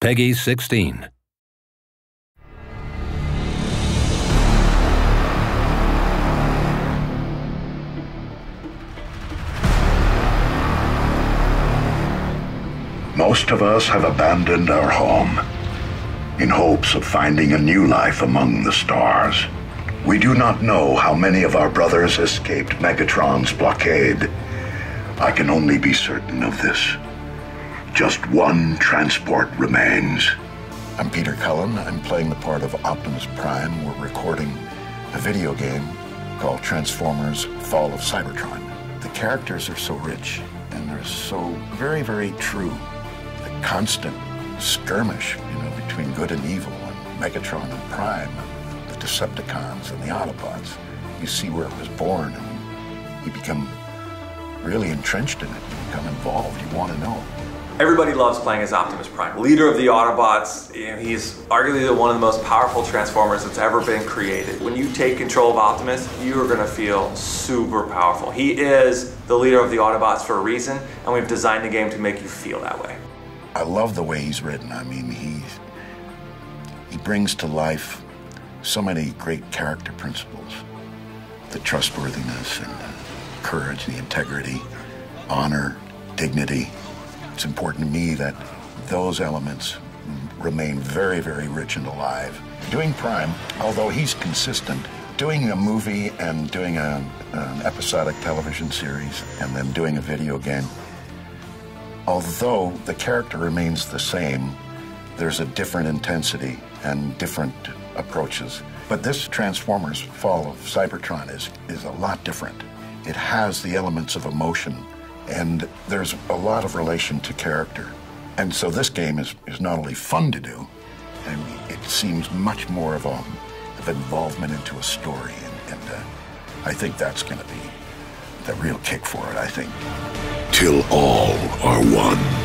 Peggy 16. Most of us have abandoned our home in hopes of finding a new life among the stars. We do not know how many of our brothers escaped Megatron's blockade. I can only be certain of this. Just one transport remains. I'm Peter Cullen. I'm playing the part of Optimus Prime. We're recording a video game called Transformers Fall of Cybertron. The characters are so rich and they're so very, very true. The constant skirmish, you know, between good and evil, and Megatron and Prime, and the Decepticons and the Autobots. You see where it was born, and you become really entrenched in it. You become involved. You want to know. Everybody loves playing as Optimus Prime, leader of the Autobots. He's arguably the one of the most powerful Transformers that's ever been created. When you take control of Optimus, you are going to feel super powerful. He is the leader of the Autobots for a reason, and we've designed the game to make you feel that way. I love the way he's written. I mean, he he brings to life so many great character principles: the trustworthiness and the courage, the integrity, honor, dignity. It's important to me that those elements remain very, very rich and alive. Doing Prime, although he's consistent, doing a movie and doing a, an episodic television series and then doing a video game, although the character remains the same, there's a different intensity and different approaches. But this Transformers Fall of Cybertron is, is a lot different. It has the elements of emotion and there's a lot of relation to character. And so this game is, is not only fun to do, and it seems much more of, a, of involvement into a story. And, and uh, I think that's going to be the real kick for it, I think. Till all are one.